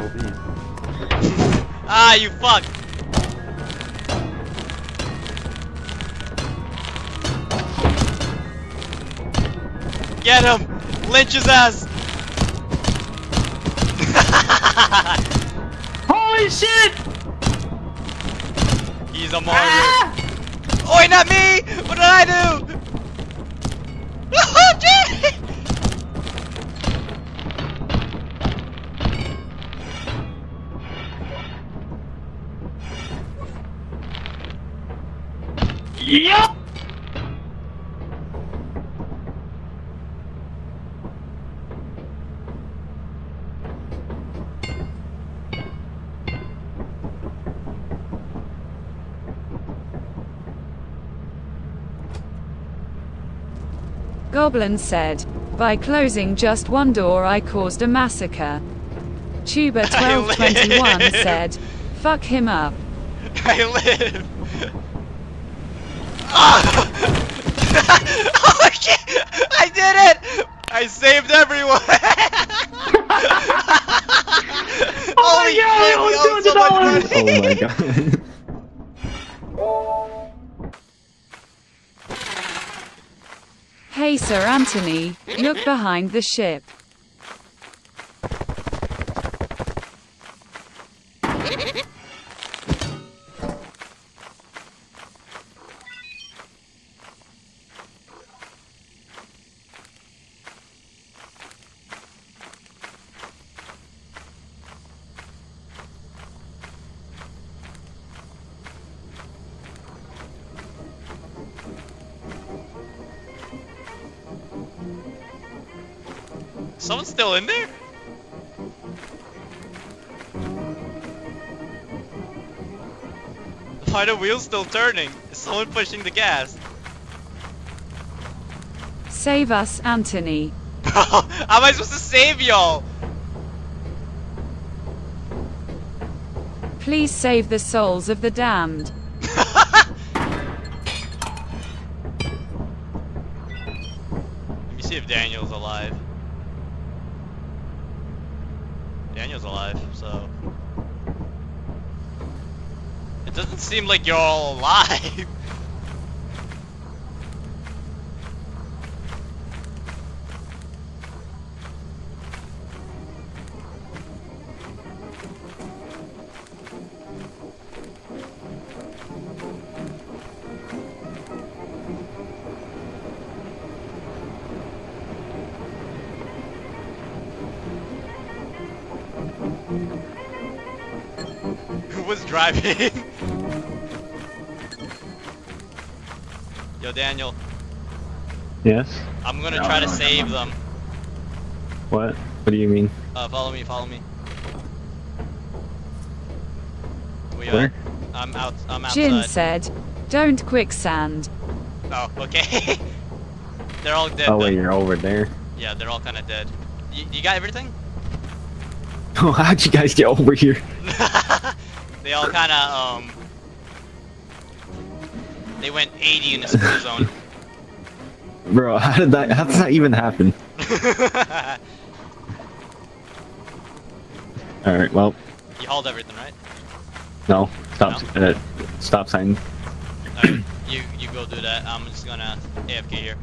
will be. ah, you fuck! Get him! Lynch his ass! Holy shit! He's a Mario. Ah! Oi, not me! What did I do? Yup! Goblin said, by closing just one door I caused a massacre. Tuba 1221 said, fuck him up. I live. Oh! oh shit! I did it! I saved everyone! Holy God, shit, I we owe owe so much $200. money! Oh my god. Hey Sir Anthony, look behind the ship. Someone's still in there? Why the wheels still turning? Is someone pushing the gas? Save us, Anthony. How am I supposed to save y'all? Please save the souls of the damned. Let me see if Daniel's alive. Daniel's alive, so. It doesn't seem like you're all alive. Who was driving? Yo, Daniel, Yes? I'm gonna try to save them. What? What do you mean? Uh, follow me, follow me. Where you Where? at? I'm out. I'm Jin outside. said, don't quicksand. Oh, okay. they're all dead. Oh wait, then. you're over there. Yeah, they're all kind of dead. You, you got everything? Oh, how'd you guys get over here? they all kind of um. They went 80 in the school zone. Bro, how did that, how does that even happen? Alright, well, you hauled everything, right? no. Stop, uh, stop sign. Alright, you you go do that. I'm just gonna AFK here.